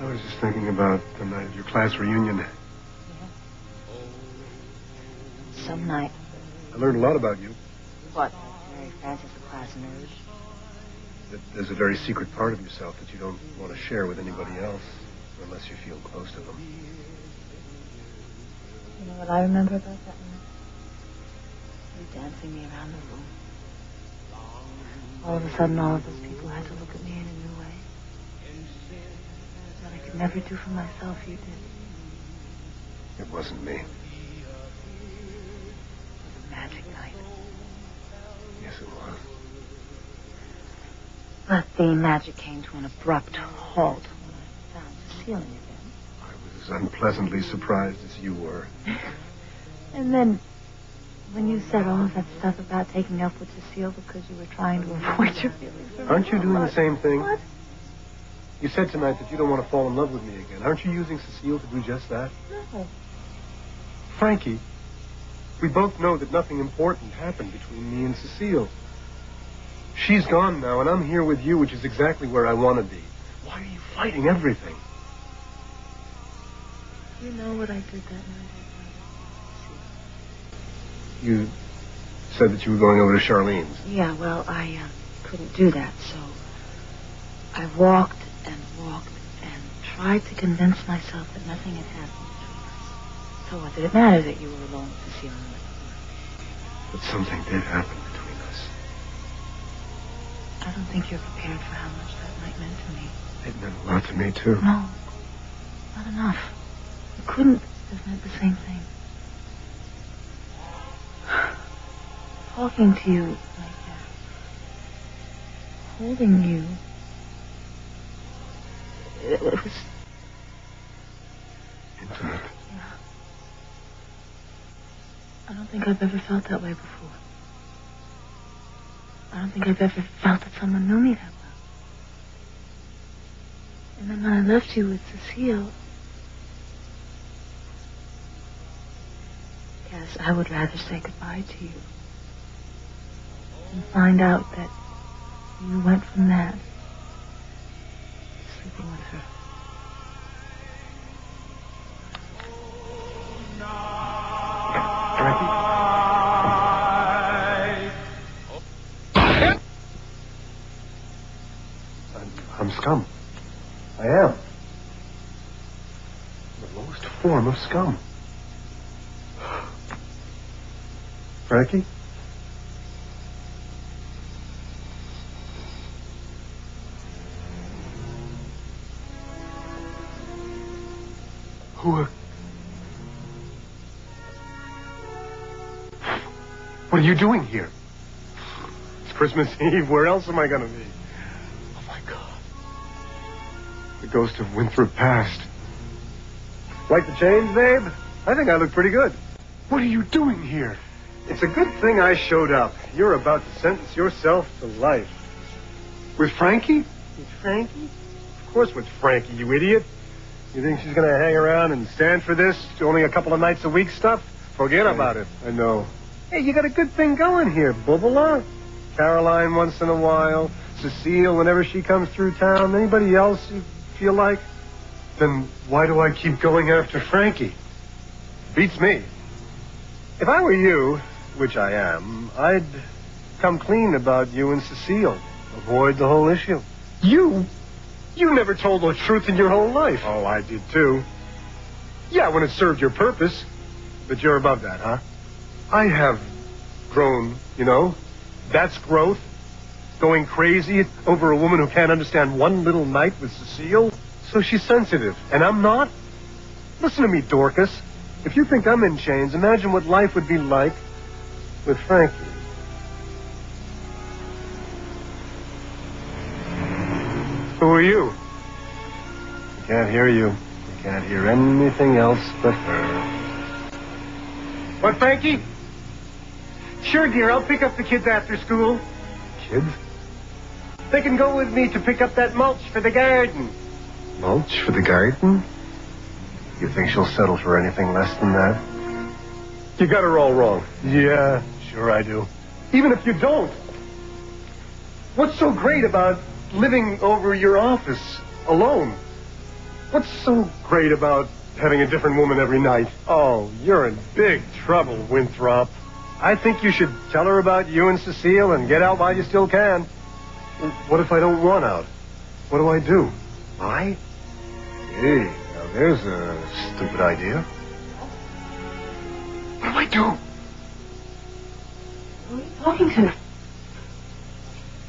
I was just thinking about the night of your class reunion. Some night. I learned a lot about you. What? Mary Frances, a class nerd? That there's a very secret part of yourself that you don't want to share with anybody else unless you feel close to them. You know what I remember about that night? You dancing me around the room. All of a sudden, all of those people had to look at me in a new I could never do for myself, you did. It wasn't me. It was a magic night. Yes, it was. But the magic came to an abrupt halt when I found Cecile again. I was as unpleasantly surprised as you were. And then, when you said all of that stuff about taking up with Cecile because you were trying to avoid your feelings Aren't you doing the same thing? What? You said tonight that you don't want to fall in love with me again. Aren't you using Cecile to do just that? No. Frankie, we both know that nothing important happened between me and Cecile. She's gone now, and I'm here with you, which is exactly where I want to be. Why are you fighting everything? You know what I did that night? You said that you were going over to Charlene's. Yeah, well, I uh, couldn't do that, so I walked walked and tried to convince myself that nothing had happened between us. So what did it matter that you were alone with and with But something did happen between us. I don't think you're prepared for how much that night meant to me. It meant a lot to me, too. No, not enough. It couldn't have meant the same thing. Talking to you like that, holding you, it, was Intimate. Yeah. I don't think I've ever felt that way before. I don't think I've ever felt that someone knew me that well. And then when I left you with Cecile, Yes, I would rather say goodbye to you and find out that you went from that Scum. I am. The lowest form of scum. Frankie? Who are... What are you doing here? It's Christmas Eve. Where else am I going to be? The ghost of Winthrop Past. Like the change, babe? I think I look pretty good. What are you doing here? It's a good thing I showed up. You're about to sentence yourself to life. With Frankie? With Frankie? Of course with Frankie, you idiot. You think she's going to hang around and stand for this only a couple of nights a week stuff? Forget about it. I know. Hey, you got a good thing going here, Bubala. Caroline once in a while, Cecile whenever she comes through town. Anybody else you feel like? Then why do I keep going after Frankie? Beats me. If I were you, which I am, I'd come clean about you and Cecile. Avoid the whole issue. You? You never told the truth in your whole life. Oh, I did too. Yeah, when it served your purpose. But you're above that, huh? I have grown, you know. That's growth. Going crazy over a woman who can't understand one little night with Cecile. So she's sensitive, and I'm not? Listen to me, Dorcas. If you think I'm in chains, imagine what life would be like with Frankie. Who are you? I can't hear you. I can't hear anything else but her. What, Frankie? Sure, dear. I'll pick up the kids after school. Kids? They can go with me to pick up that mulch for the garden. Mulch for the garden? You think she'll settle for anything less than that? You got her all wrong. Yeah, sure I do. Even if you don't. What's so great about living over your office alone? What's so great about having a different woman every night? Oh, you're in big trouble, Winthrop. I think you should tell her about you and Cecile and get out while you still can. What if I don't want out? What do I do? I? Hey, now there's a stupid idea. What do I do? Who are you talking to?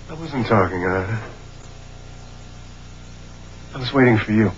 I wasn't talking. I, I was waiting for you.